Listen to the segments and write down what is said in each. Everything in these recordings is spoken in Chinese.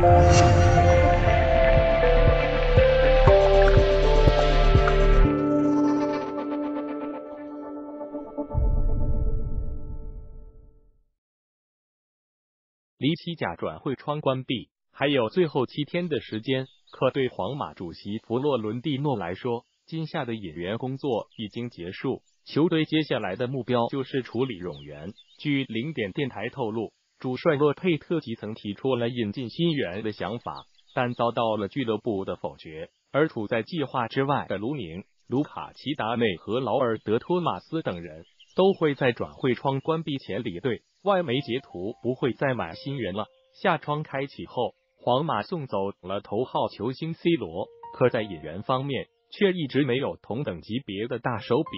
离西甲转会窗关闭还有最后七天的时间，可对皇马主席弗洛伦蒂诺来说，今夏的引援工作已经结束。球队接下来的目标就是处理冗员。据零点电台透露，主帅洛佩特吉曾提出了引进新援的想法，但遭到了俱乐部的否决。而处在计划之外的卢宁、卢卡齐达内和劳尔德托马斯等人都会在转会窗关闭前离队。外媒截图不会再买新援了。下窗开启后，皇马送走了头号球星 C 罗，可在引援方面却一直没有同等级别的大手笔。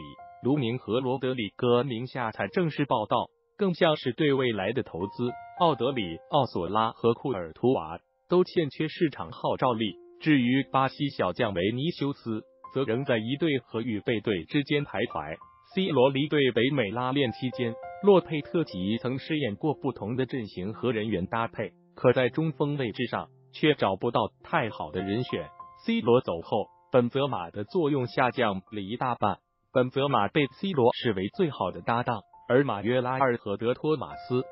卢宁和罗德里戈名下才正式报道，更像是对未来的投资。奥德里、奥索拉和库尔图瓦都欠缺市场号召力。至于巴西小将维尼修斯，则仍在一队和预备队之间徘徊。C 罗离队北美拉练期间。洛佩特吉曾试验过不同的阵型和人员搭配，可在中锋位置上却找不到太好的人选。C 罗走后，本泽马的作用下降了一大半。本泽马被 C 罗视为最好的搭档，而马约拉尔和德托马斯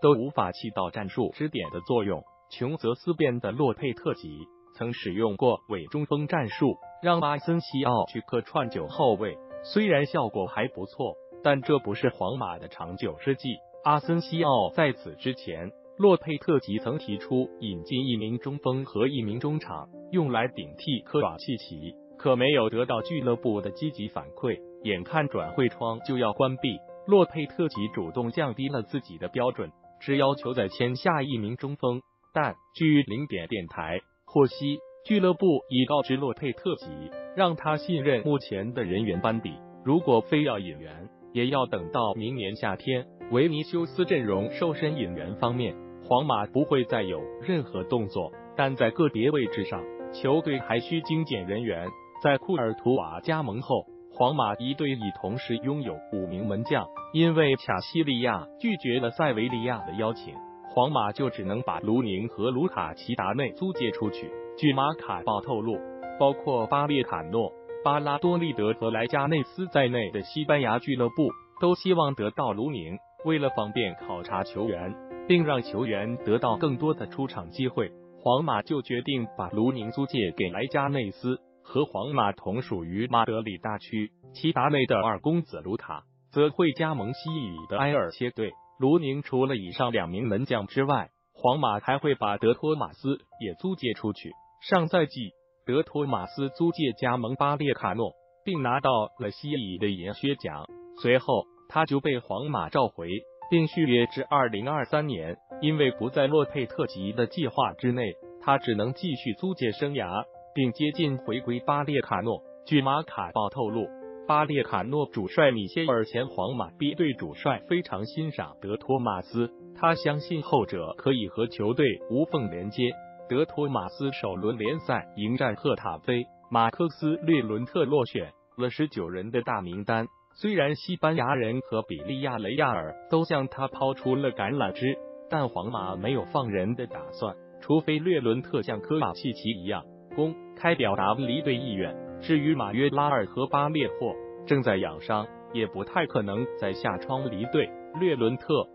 都无法起到战术支点的作用。穷则思变的洛佩特吉曾使用过伪中锋战术，让阿森西奥去客串九后卫，虽然效果还不错。但这不是皇马的长久之计。阿森西奥在此之前，洛佩特吉曾提出引进一名中锋和一名中场，用来顶替科瓦契奇，可没有得到俱乐部的积极反馈。眼看转会窗就要关闭，洛佩特吉主动降低了自己的标准，只要求再签下一名中锋。但据零点电台获悉，俱乐部已告知洛佩特吉，让他信任目前的人员班底，如果非要引援。也要等到明年夏天，维尼修斯阵容瘦身引援方面，皇马不会再有任何动作。但在个别位置上，球队还需精简人员。在库尔图瓦加盟后，皇马一队已同时拥有五名门将。因为卡西利亚拒绝了塞维利亚的邀请，皇马就只能把卢宁和卢卡齐达内租借出去。据马卡报透露，包括巴列卡诺。巴拉多利德和莱加内斯在内的西班牙俱乐部都希望得到卢宁。为了方便考察球员，并让球员得到更多的出场机会，皇马就决定把卢宁租借给莱加内斯。和皇马同属于马德里大区，齐达内的二公子卢卡则会加盟西乙的埃尔切队。卢宁除了以上两名门将之外，皇马还会把德托马斯也租借出去。上赛季。德托马斯租借加盟巴列卡诺，并拿到了西乙的银靴奖。随后，他就被皇马召回，并续约至二零二三年。因为不在洛佩特吉的计划之内，他只能继续租借生涯，并接近回归巴列卡诺。据马卡报透露，巴列卡诺主帅米歇尔前皇马 B 队主帅非常欣赏德托马斯，他相信后者可以和球队无缝连接。德托马斯首轮联赛迎战赫塔菲，马克斯略伦特落选了十九人的大名单。虽然西班牙人和比利亚雷亚尔都向他抛出了橄榄枝，但皇马没有放人的打算，除非略伦特像科瓦契奇一样公开表达离队意愿。至于马约拉尔和巴列霍正在养伤，也不太可能在下窗离队。略伦特